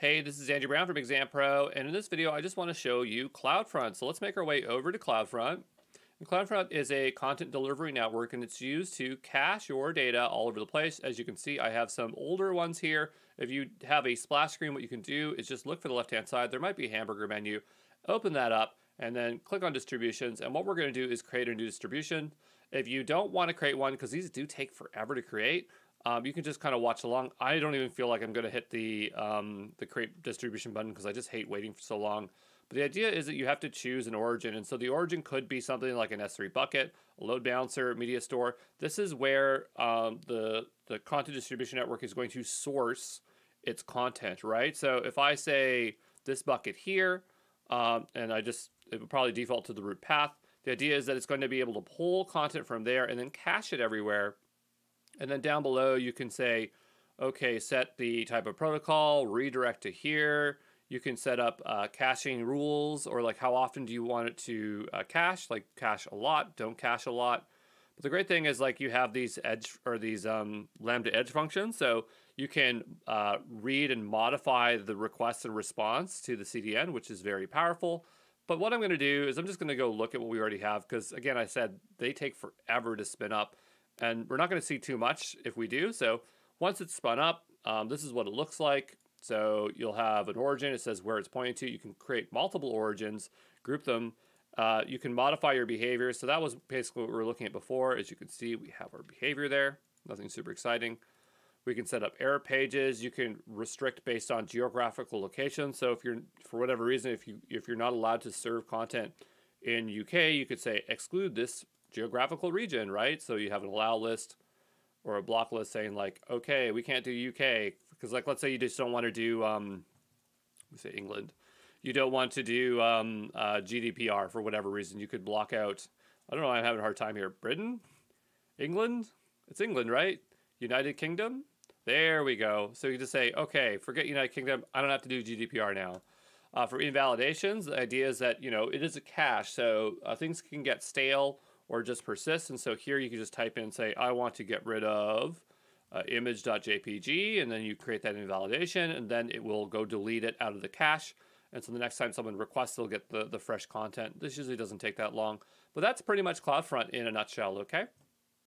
Hey, this is Andrew Brown from ExamPro, and in this video I just want to show you CloudFront. So let's make our way over to CloudFront. And CloudFront is a content delivery network and it's used to cache your data all over the place. As you can see, I have some older ones here. If you have a splash screen, what you can do is just look for the left-hand side. There might be a hamburger menu. Open that up and then click on distributions. And what we're going to do is create a new distribution. If you don't want to create one, because these do take forever to create, um, you can just kind of watch along. I don't even feel like I'm going to hit the um, the create distribution button because I just hate waiting for so long. But the idea is that you have to choose an origin, and so the origin could be something like an S3 bucket, a load balancer, media store. This is where um, the the content distribution network is going to source its content, right? So if I say this bucket here, um, and I just it would probably default to the root path. The idea is that it's going to be able to pull content from there and then cache it everywhere and then down below, you can say, okay, set the type of protocol, redirect to here. You can set up uh, caching rules or like how often do you want it to uh, cache, like cache a lot, don't cache a lot. But the great thing is like you have these edge or these um, Lambda edge functions. So you can uh, read and modify the request and response to the CDN, which is very powerful. But what I'm going to do is I'm just going to go look at what we already have because again, I said they take forever to spin up. And we're not going to see too much if we do. So once it's spun up, um, this is what it looks like. So you'll have an origin. It says where it's pointing to. You can create multiple origins, group them. Uh, you can modify your behavior. So that was basically what we were looking at before. As you can see, we have our behavior there. Nothing super exciting. We can set up error pages. You can restrict based on geographical location. So if you're, for whatever reason, if you if you're not allowed to serve content in UK, you could say exclude this geographical region, right? So you have an allow list or a block list saying like, okay, we can't do UK because like let's say you just don't want to do um, we say England, you don't want to do um, uh, GDPR for whatever reason. You could block out. I don't know. I'm having a hard time here. Britain, England. It's England, right? United Kingdom. There we go. So you just say, okay, forget United Kingdom. I don't have to do GDPR now. Uh, for invalidations, the idea is that you know it is a cache, so uh, things can get stale or just persist. And so here you can just type in, say, I want to get rid of uh, image.jpg, and then you create that invalidation, and then it will go delete it out of the cache. And so the next time someone requests, they'll get the, the fresh content. This usually doesn't take that long. But that's pretty much CloudFront in a nutshell, okay?